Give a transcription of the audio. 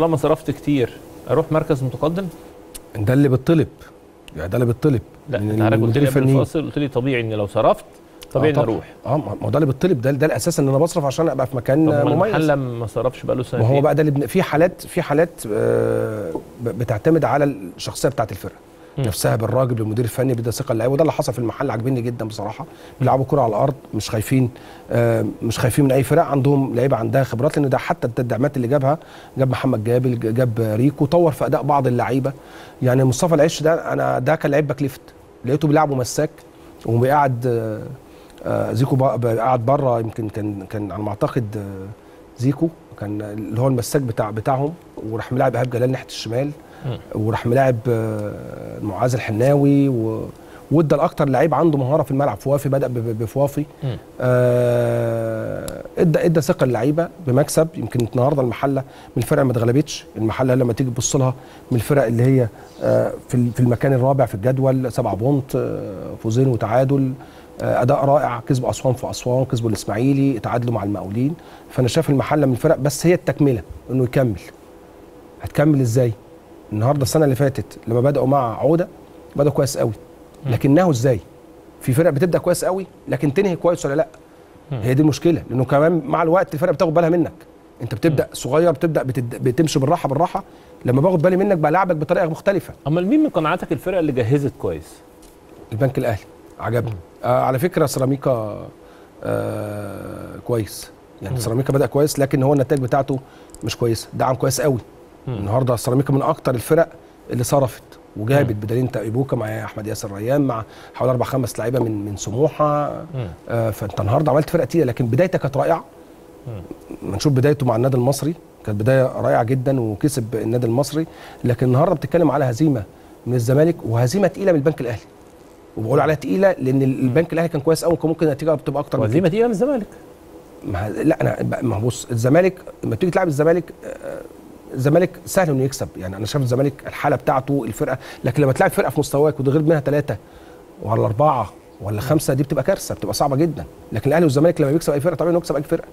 طالما صرفت كتير أروح مركز متقدم ده اللي بيطلب يعني ده اللي بيطلب لا أنت عارف قلت لي قبل. الفاصل قلت لي طبيعي ان لو صرفت طبيعي آه طبعاً. أروح آه ما ما هو ده اللي بيطلب ده ده الأساس إن أنا بصرف عشان أبقى في مكان طب ما مميز المحل ما صرفش بقاله سنتين وهو بقى ده اللي. في حالات في حالات آه، بتعتمد على الشخصية بتاعت الفرقة. نفسها بالراجل بالمدير الفني بيدي ثقة اللعيبه وده اللي حصل في المحل عاجبني جدا بصراحة. بيلعبوا كرة على الأرض مش خايفين آه، مش خايفين من أي فرق. عندهم لعيبة عندها خبرات لأن ده حتى التدعيمات اللي جابها جاب محمد جابل جاب زيكو طور في أداء بعض اللعيبة. يعني مصطفى العش ده أنا ده كان لعيب back left لقيته بيلعبه مساك وبيقعد آه، آه، زيكو قاعد بره يمكن كان كان على ما أعتقد آه، زيكو كان اللي هو المساك بتاع بتاعهم وراح ملاعب إيهاب جلال ناحية الشمال. وراح ملاعب آه، معاذ الحناوي و... وادى لأكتر لعيب عنده مهارة في الملعب فوافي بدأ بفوافي. آه، ادى ادى ثقة للعيبة بمكسب يمكن النهارده المحلة من الفرق ما اتغلبتش المحلة لما تيجي تبص لها من الفرق اللي هي آه، في في المكان الرابع في الجدول سبعة بونت آه، فوزين وتعادل أداء رائع كسبوا أسوان في أسوان كسبوا الإسماعيلي تعادلوا مع المقاولين. فأنا شايف المحلة من الفرق بس هي التكملة إنه يكمل. هتكمل إزاي؟ النهارده السنة اللي فاتت لما بدأوا مع عودة بدأوا كويس قوي. لكنه إزاي؟ في فرق بتبدأ كويس قوي لكن تنهي كويس ولا لأ. هي دي المشكلة لأنه كمان مع الوقت الفرق بتاخد بالها منك. أنت بتبدأ صغير بتبدأ بتد... بتمشي بالراحة بالراحة. لما باخد بالي منك بلعبك بطريقة مختلفة. أمال مين من قناعاتك الفرق اللي جهزت كويس؟ البنك الأهلي. عجبني. آه على فكرة سيراميكا آه كويس. يعني. سيراميكا بدأ كويس لكن هو النتائج بتاعته مش كويسة. دعم كويس قوي. مم. النهارده سيراميكا من أكتر الفرق اللي صرفت وجابت بدليل انت ايبوكا مع أحمد ياسر ريان مع حوالي أربع خمس لعيبة من من سموحة. آه فأنت النهارده عملت فرقه تقيلة لكن بدايتك كانت رائعة. نشوف بدايته مع النادي المصري. كانت بداية رائعة جدا وكسب النادي المصري. لكن النهارده بتتكلم على هزيمة من الزمالك وهزيمة تقيلة من البنك الأهلي. وبقول عليها تقيلة لأن البنك الأهلي كان كويس قوي كان ممكن النتيجه تبقى أكتر من وهزيمه تقيلة من الزمالك. ما لا أنا ما بص الزمالك لما تيجي تلعب الزمالك آه، الزمالك سهل إنه يكسب. يعني أنا شايف الزمالك الحالة بتاعته الفرقة لكن لما تلعب فرقة في مستواك وتغلب منها ثلاثة ولا أربعة ولا خمسة دي بتبقى كارثة بتبقى صعبة جدا. لكن الأهلي والزمالك لما بيكسب أي فرقة طبيعي إنه يكسب أي فرقة.